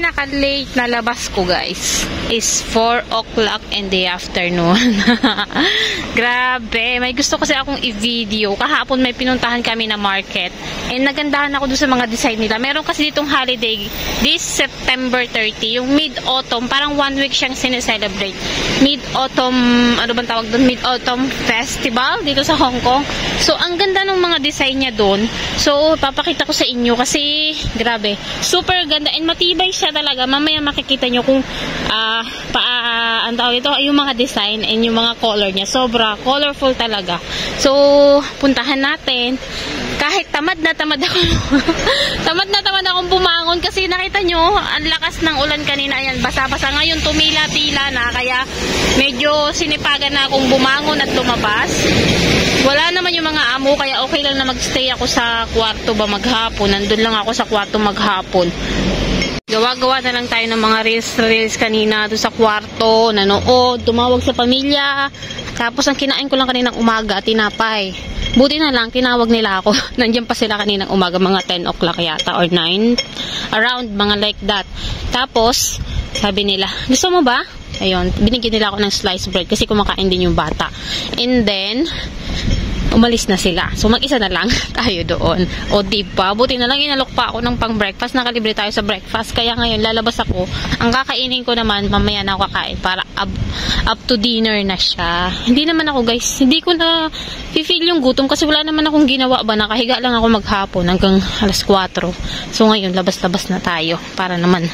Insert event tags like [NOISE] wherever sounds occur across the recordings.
pinaka-late na labas ko guys is 4 o'clock in the afternoon. [LAUGHS] Grabe. May gusto kasi akong i-video. Kahapon may pinuntahan kami na market. And nagandahan ako doon sa mga design nila. Meron kasi ditong holiday this September 30. Yung mid-autumn. Parang one week siyang sineselebrate. Mid-autumn, ano bang tawag doon? Mid-autumn festival dito sa Hong Kong. So, ang ganda ng mga design niya doon. So, papakita ko sa inyo kasi grabe. Super ganda and matibay siya talaga. Mamaya makikita nyo kung uh, pa, uh, ang tawag ito, yung mga design and yung mga color niya. Sobra colorful talaga. So, puntahan natin. Kahit tamad na tamad ako. [LAUGHS] tamad na tamad akong bumangon kasi nakita nyo, ang lakas ng ulan kanina. Ayan, basa-basa. Ngayon, tumila-tila na. Kaya, medyo sinipagan na akong bumangon at lumabas. Wala naman yung mga amo, kaya okay lang na magstay ako sa kwarto ba maghapon. Nandun lang ako sa kwarto maghapon. Gawa-gawa na lang tayo ng mga reels-reels kanina doon sa kwarto, nanood, tumawag sa pamilya. Tapos ang kinain ko lang kaninang umaga, tinapay. Buti na lang, tinawag nila ako. [LAUGHS] Nandiyan pa sila kaninang umaga, mga 10 o'clock yata or 9. Around, mga like that. Tapos, sabi nila, gusto mo ba? Ayun, binigyan nila ako ng slice bread kasi kumakain din yung bata. And then, umalis na sila. So, mag-isa na lang [LAUGHS] tayo doon. O, diba? Buti na lang inalok pa ako ng pang-breakfast. Nakalibre tayo sa breakfast. Kaya ngayon, lalabas ako. Ang kakainin ko naman, mamaya na ako kakain para up, up to dinner na siya. Hindi naman ako, guys. Hindi ko na feel yung gutom kasi wala naman akong ginawa ba. Nakahiga lang ako maghapon hanggang alas 4. So, ngayon, labas-labas na tayo para naman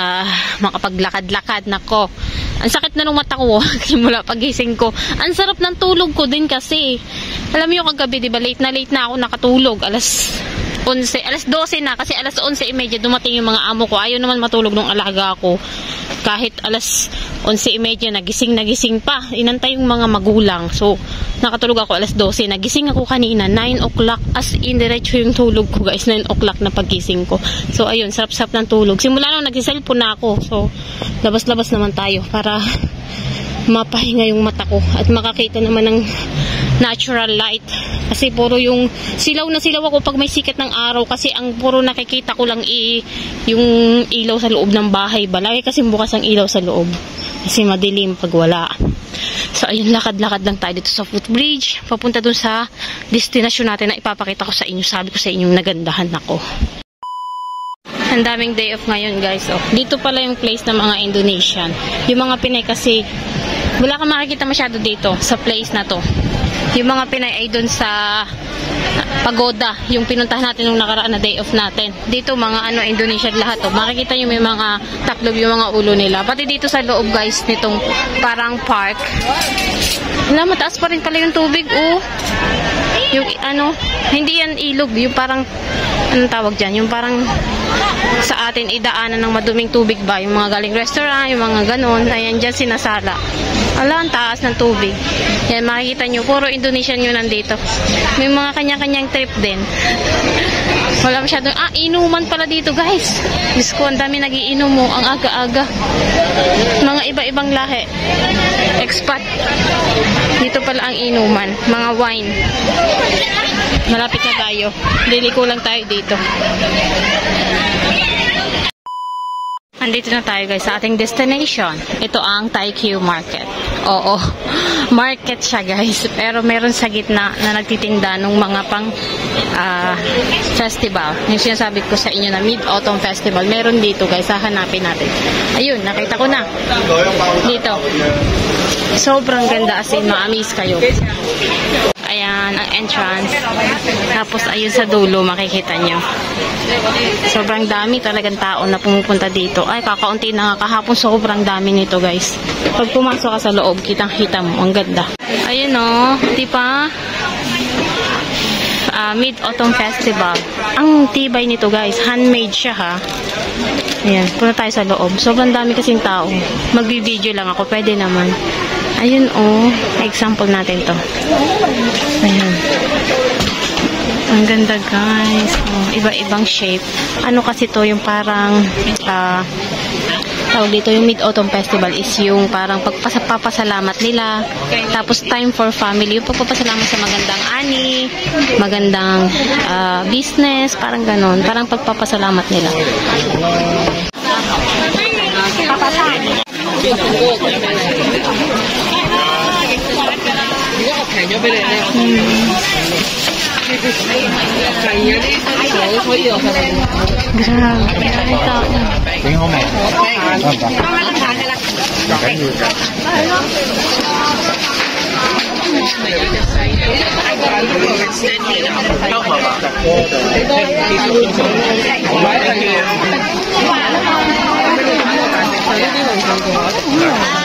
uh, makapaglakad-lakad nako. Ang sakit na ng mata ko [LAUGHS] mula pagising ko. Ang sarap ng tulog ko din kasi. Alam yung kagabi, 'di ba? Late na late na ako nakatulog. Alas 11, alas 12 na kasi alas 11:30 dumating yung mga amo ko. Ayaw naman matulog nung alaga ko. Kahit alas 11:30 nagising nagising pa. Inantay yung mga magulang. So, nakatulog ako alas 12. Nagising ako kanina 9 o'clock as in diretso yung tulog ko guys. 9 o'clock na pagising ko. So, ayun, sarap-sarap ng tulog. Simula nung nagsiselfon na ako. So, labas-labas naman tayo para mapahinga yung mata ko at makakita naman ng natural light. Kasi puro yung silaw na silaw ako pag may sikat ng araw. Kasi ang puro nakikita ko lang i, yung ilaw sa loob ng bahay ba? Lagi kasi bukas ang ilaw sa loob. Kasi madilim pag wala. So ayun lakad-lakad lang tayo dito sa footbridge. Papunta dun sa destination natin na ipapakita ko sa inyo. Sabi ko sa inyo nagandahan ako. Ang daming day off ngayon guys. Oh. Dito pala yung place ng mga Indonesian. Yung mga Pinay kasi wala kang makikita masyado dito sa place na to. Yung mga Pinay ay doon sa pagoda, yung pinuntahan natin nung nakaraan na day off natin. Dito mga ano Indonesian lahat oh. Makikita niyo may mga taklob yung mga ulo nila. Pati dito sa loob guys nitong parang park. Wala, mataas pa rin pala yung tubig oh. Yung ano, hindi yan ilog, yung parang anong tawag dyan, yung parang sa atin idaanan ng maduming tubig ba, yung mga galing restaurant, yung mga ganon, ayan dyan sinasala. Ala, ang taas ng tubig. Yan, makikita nyo, puro Indonesian nyo nandito. May mga kanya-kanyang trip din. Wala masyadong, ah, inuman pala dito guys. Diyos ko, ang dami nagiinom mo, ang aga-aga. Mga iba-ibang lahi. Expat. Dito pala ang inuman. Mga wine. Malapit na tayo. Liliko lang tayo dito. Andito na tayo guys sa ating destination. Ito ang Taikyu Market. Oo, [LAUGHS] market siya guys. Pero meron sa gitna na nagtitinda ng mga pang uh, festival. Yung sinasabi ko sa inyo na Mid-Autumn Festival. Meron dito guys. Hahanapin natin. Ayun, nakita ko na. Dito. Sobrang ganda as in maamis kayo. Ayan, ang entrance. Tapos, ayun sa dulo, makikita nyo. Sobrang dami talagang tao na pumupunta dito. Ay, kakaunti na nga. Kahapon, sobrang dami nito, guys. Pag pumasok ka sa loob, kitang-kita mo. Ang ganda. Ayun, o. Oh, di ba? Uh, Mid-Autumn Festival. Ang tibay nito, guys. Handmade siya, ha. Ayan, punta tayo sa loob. Sobrang dami kasing tao. Magbi-video lang ako. Pwede naman. Ayun, oh. Example natin to. Ayan. Ang ganda, guys. Oh, Iba-ibang shape. Ano kasi to, yung parang, uh, tawag dito yung Mid-Autumn Festival is yung parang pagpapasalamat nila. Tapos time for family. Yung pagpapasalamat sa magandang ani, magandang uh, business, parang ganon. Parang pagpapasalamat nila. Grabe, ang tao. 几好味，得唔得？唔紧要 별의별얘기한 거.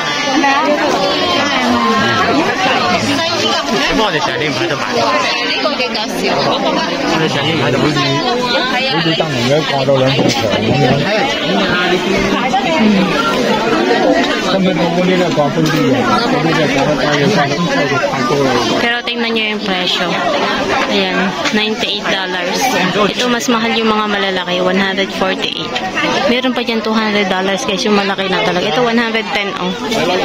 我哋上年唔喺度买，呢个几搞笑，我哋上年唔喺度好似系啊，好似灯笼一挂到两埲墙咁样。根本嗰啲咧挂高啲嘅，嗰啲咧挂得低嘅，收收到太高啦。 Pero tingnan nyo yung presyo. Ayan, $98. Ito, mas mahal yung mga malalaki, $148. Meron pa dyan $200 guys, yung malaki na talaga. Ito, $110 oh.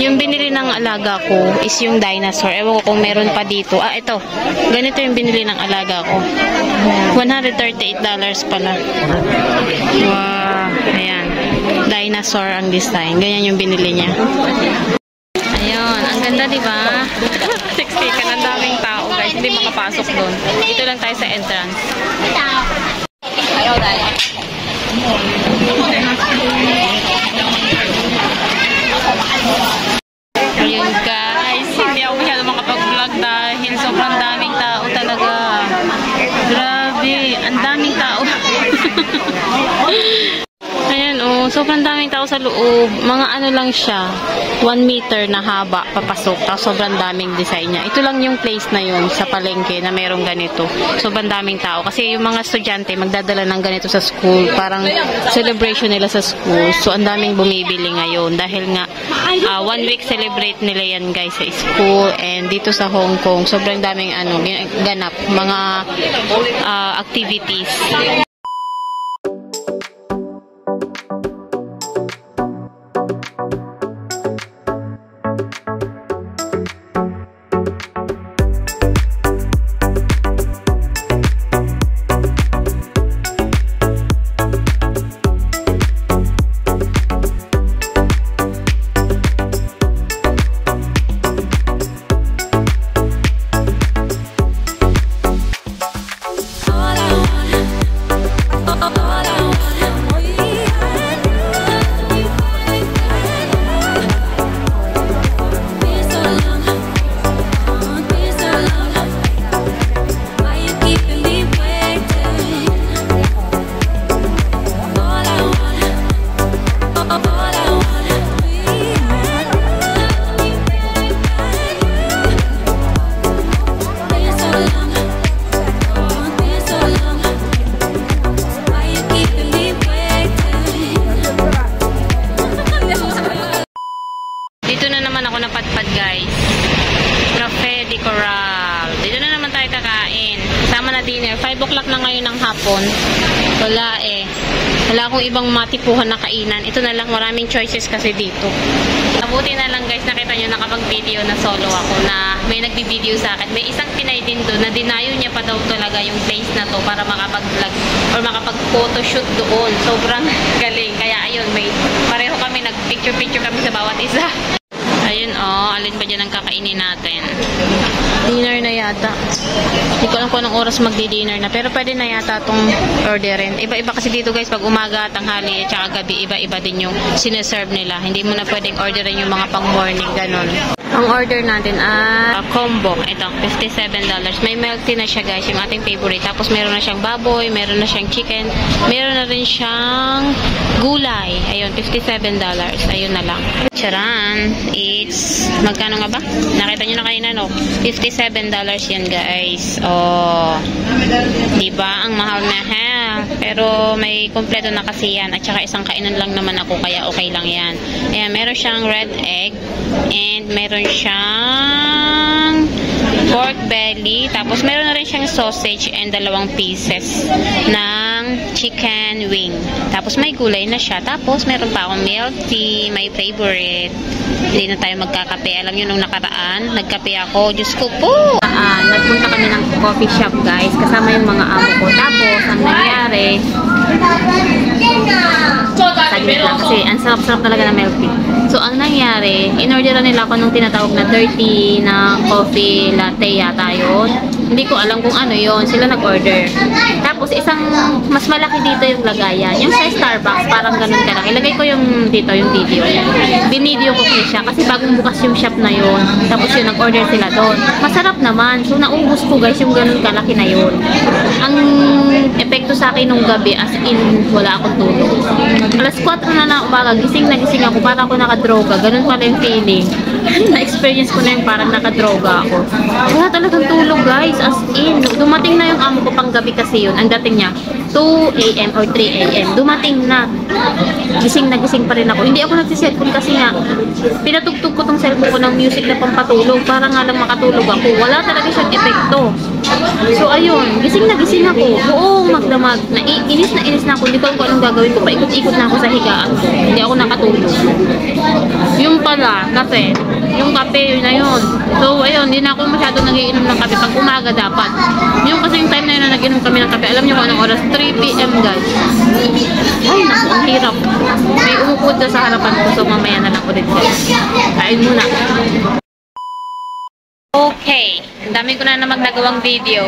Yung binili ng alaga ko is yung dinosaur. Ewan ko kung meron pa dito. Ah, ito. Ganito yung binili ng alaga ko. $138 pala. Wow. Ayan. Dinosaur ang design. Ganyan yung binili niya. Ayun, ang ganda, di ba? [LAUGHS] 6K ka ng daming tao, guys. Hindi makapasok doon. Dito lang tayo sa entrance. 喺我 Sobrang daming tao sa loob. Mga ano lang siya, 1 meter na haba papasok. Tapos sobrang daming design niya. Ito lang yung place na yun sa palengke na merong ganito. Sobrang daming tao. Kasi yung mga estudyante magdadala ng ganito sa school. Parang celebration nila sa school. So, ang daming bumibili ngayon. Dahil nga, ah, one week celebrate nila yan guys sa school. And dito sa Hong Kong, sobrang daming ano, ganap. Mga ah, activities. Matipuhan na kainan. Ito na lang. Maraming choices kasi dito. Mabuti na lang guys. Nakita nyo nakapag-video na solo ako na may nagbibideo sa akin. May isang Pinay din doon na dinayo niya pa daw talaga yung place na to para makapag-vlog or makapag-photoshoot doon. Sobrang [LAUGHS] galing. Kaya ayun, may pareho kami nag-picture-picture kami sa bawat isa. Ayun, oh. Alin ba dyan ang kakainin natin? Dinner na yata. Hindi ko alam kung anong oras magdi-dinner na. Pero pwede na yata itong orderin. Iba-iba kasi dito guys, pag umaga, tanghali, at saka gabi, iba-iba din yung sineserve nila. Hindi mo na pwedeng orderin yung mga pang morning, ganun. Ang order natin ay combo. Ito, $57. May milk tea na siya guys, yung ating favorite. Tapos meron na siyang baboy, meron na siyang chicken, meron na rin siyang gulay. Ayun, $57. Ayun na lang. Charan! It's, magkano nga ba? Nakita nyo na kanina, no? $57 yan, guys. Oh. Diba? Ang mahal-mahal. Pero may kompleto na kasi yan. At saka isang kainan lang naman ako, kaya okay lang yan. Ayan, meron siyang red egg. And meron siyang pork belly. Tapos meron na rin siyang sausage and dalawang pieces chicken wing. Tapos may gulay na siya. Tapos meron pa akong milk tea, my favorite. Hindi na tayo magkakape. Alam nyo nung nakaraan, nagkape ako. Diyos ko po! Ah, nagpunta kami ng coffee shop guys. Kasama yung mga amo ko. Tapos, ang nangyari, saglit lang kasi ang sarap-sarap talaga ng milk tea. So, ang nangyari, in-orderan nila ako nung tinatawag na dirty na coffee latte yata yun. Hindi ko alam kung ano yon Sila nag-order. Tapos, isang mas malaki dito yung lagayan. Yung sa Starbucks, parang ganun kalaki. Ilagay ko yung dito, yung video. Binideo ko kasi siya kasi bagong bukas yung shop na yun. Tapos yun, nag-order sila doon. Masarap naman. So, naubos ko guys yung ganun kalaki na yun. Ang epekto sa akin nung gabi, as in, wala akong tulog. Alas 4 na na umaga, gising na gising ako, para ako nakadroga. Ganun pala yung feeling. [LAUGHS] Na-experience ko na yung parang nakadroga ako. Wala talagang tulog guys, as in. Dumating na yung amo ko pang gabi kasi yun. Ang dating niya, 2 a.m. or 3 a.m. Dumating na. Gising na gising pa rin ako. Hindi ako nagsiselfone kasi nga, pinatugtog ko tong cellphone ko ng music na pampatulog para nga lang makatulog ako. Wala talaga siyang epekto. So, ayun. Gising na gising ako. Buong magdamag. Na, inis na inis na ako. Hindi ko kung anong gagawin ko. Paikot-ikot na ako sa higaan. Hindi ako nakatulog. Yung pala, kape. Yung kape, yun na yun. So, ayun. Hindi na ako masyado nagiinom ng kape. Pag umaga dapat. Yung kasi yung time na yun na nag-inom kami ng kape. Alam niyo kung anong oras? 3 p.m. guys. Ay, naku, ang hirap. May umupod na sa harapan ko. So, mamaya na lang ulit guys. Kain muna. Okay. Ang dami ko na namang nagawang video.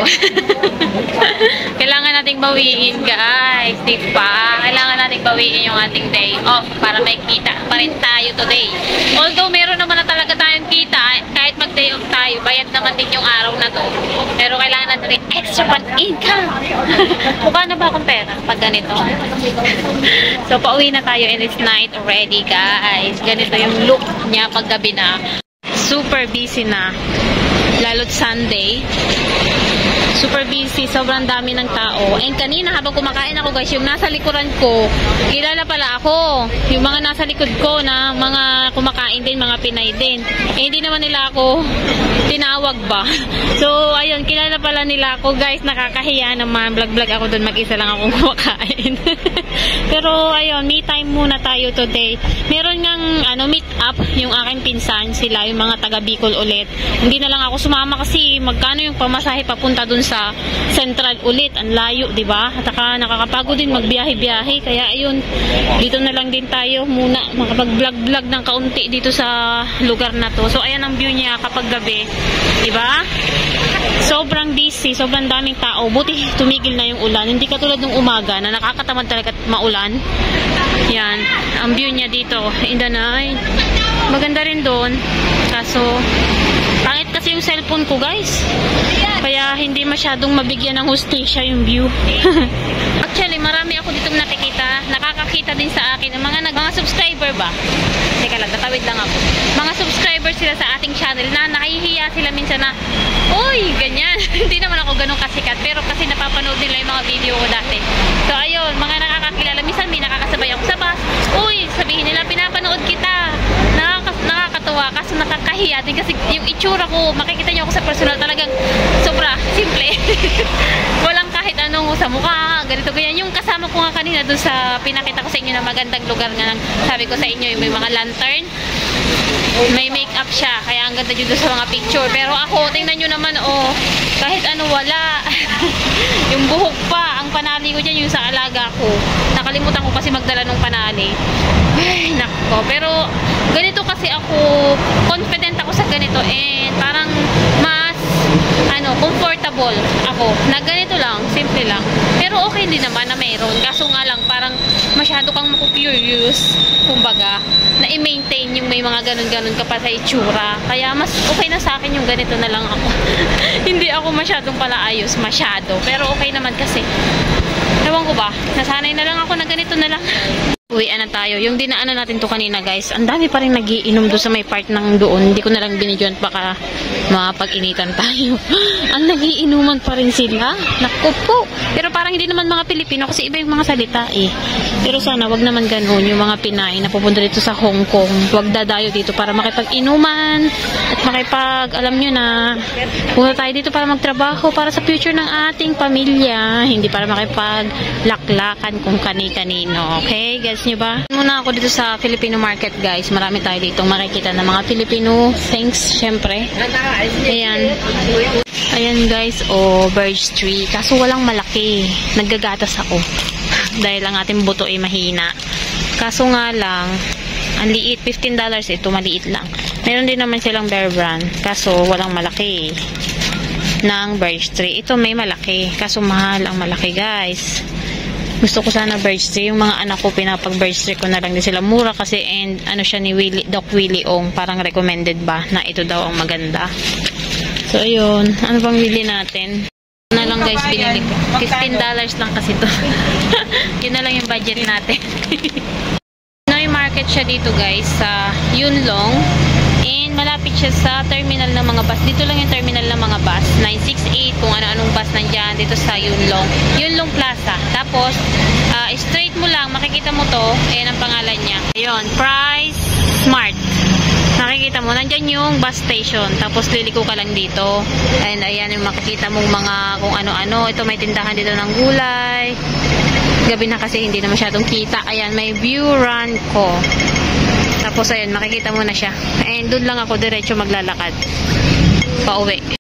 [LAUGHS] Kailangan nating bawiin, guys. Di ba? Kailangan nating bawiin yung ating day off para may kita pa rin tayo today. Although, meron naman na talaga tayong kita, kahit mag-day off tayo, bayad naman din yung araw na to. Pero kailangan natin rin extra pang income. [LAUGHS] Mukha na ba akong pera pag ganito? [LAUGHS] so, pauwi na tayo and it's night already, guys. Ganito yung look niya pag gabi na super busy na. Lalo't Sunday. Super busy, sobrang dami ng tao. And kanina habang kumakain ako guys, yung nasa likuran ko, kilala pala ako. Yung mga nasa likod ko na mga kumakain din, mga Pinay din. Eh, hindi naman nila ako tinawag ba. [LAUGHS] So, ayun, kilala pala nila ako guys, nakakahiya naman. Vlog-vlog ako doon, mag-isa lang akong [LAUGHS] kumakain. [LAUGHS] Pero, ayun, me time muna tayo today. Meron ngang, ano, meet up yung aking pinsan, sila, yung mga taga Bicol ulit. Hindi na lang ako sumama kasi magkano yung pamasahe papunta dun sa Central ulit. Ang layo, di ba? At saka nakakapagod din magbiyahe-biyahe. Kaya ayun, dito na lang din tayo muna makapag-vlog-vlog ng kaunti dito sa lugar na to. So, ayan ang view niya kapag gabi. Di ba? Sobrang busy, sobrang daming tao. Buti tumigil na yung ulan. Hindi katulad ng umaga na nakakatamad talaga maulan. Yan. Ang view niya dito in the night. Maganda rin doon. Kaso, pangit kasi yung cellphone ko, guys. Kaya hindi masyadong mabigyan ng hustisya yung view. [LAUGHS] Actually, marami ako dito nakikita. Nakakakita din sa akin mga, mga subscriber ba? Teka lang, tatawid lang ako. Mga subscriber sila sa ating channel na nakahihiya sila minsan na, Uy, ganyan. [LAUGHS] Hindi naman ako ganun kasikat. Pero kasi napapanood nila yung mga video ko dati. So, ayun, mga nakakakilala. Minsan may nakakasabay ako sa bus. Uy, sabihin nila, pinapanood kita. Nakaka nakakatuwa. Kaso nakakahiya din kasi yung itsura ko, makikita niyo ako sa personal talagang sobra, simple. [LAUGHS] Walang kahit anong sa mukha, ganito ganyan. Yung kasama ko nga kanina doon sa pinakita ko sa inyo na magandang lugar nga, sabi ko sa inyo, yung may mga lantern may makeup siya, kaya ang ganda dito sa mga picture. Pero ako, tingnan nyo naman, oh, kahit ano, wala. [LAUGHS] yung buhok pa, ang panali ko dyan, yung sa alaga ko. Nakalimutan ko kasi magdala ng panali. Ay, nako. Pero, ganito kasi ako, confident ako sa ganito, and parang mas, ano, comfortable ako. Na ganito lang, simple lang. Pero okay din naman na meron. Kaso nga lang, parang masyado kang maku-curious, kumbaga, na i-maintain yung may mga ganun-ganun ka sa itsura. Kaya mas okay na sa akin yung ganito na lang ako. [LAUGHS] Hindi ako masyadong pala ayos, masyado. Pero okay naman kasi. Ewan ko ba, nasanay na lang ako na ganito na lang. [LAUGHS] Uwi na tayo. Yung dinaanan natin to kanina guys, ang dami pa rin nagiinom doon sa may part ng doon. Hindi ko na lang binidyon baka mapag-initan tayo. [LAUGHS] ang nagiinuman pa rin sila. Naku po. Pero parang hindi naman mga Pilipino kasi iba yung mga salita eh. Pero sana wag naman ganun yung mga Pinay na pupunta dito sa Hong Kong. Wag dadayo dito para makipag-inuman at makipag, alam nyo na, punta tayo dito para magtrabaho para sa future ng ating pamilya. Hindi para makipag-laklakan kung kani-kanino. Okay? Guys nyo ba? Muna ako dito sa Filipino market guys. Marami tayo dito makikita ng mga Filipino things, syempre. Ayan. Ayan guys, oh, birch tree. Kaso walang malaki. Naggagatas ako. [LAUGHS] Dahil ang ating buto ay mahina. Kaso nga lang, Ang liit, $15 ito, maliit lang. Meron din naman silang Bear Brand, kaso walang malaki ng birch tree. Ito may malaki, kaso mahal ang malaki guys. Gusto ko sana tree. Yung mga anak ko, pinapag birch tree ko na lang din sila. Mura kasi and ano siya ni Willie, Doc Willie Ong. Parang recommended ba na ito daw ang maganda. So, ayun. Ano bang bili natin? na lang guys binili ko. $15 lang kasi to. [LAUGHS] Yun na lang yung budget natin. [LAUGHS] Pinoy market siya dito guys sa Yunlong. And malapit siya sa terminal ng mga bus. Dito lang yung terminal ng mga bus. 968 kung ano-anong bus nandyan dito sa Yunlong. Yunlong Plaza. Tapos, ah, straight mo lang, makikita mo to. Ayan ang pangalan niya. Ayun, Price Smart. Nakikita mo, nandyan yung bus station. Tapos liliko ka lang dito. And ayan yung makikita mong mga kung ano-ano. Ito may tindahan dito ng gulay. Gabi na kasi hindi na masyadong kita. Ayan, may view run ko. Tapos ayan, makikita mo na siya. And doon lang ako diretso maglalakad. Pauwi.